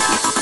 Thank you.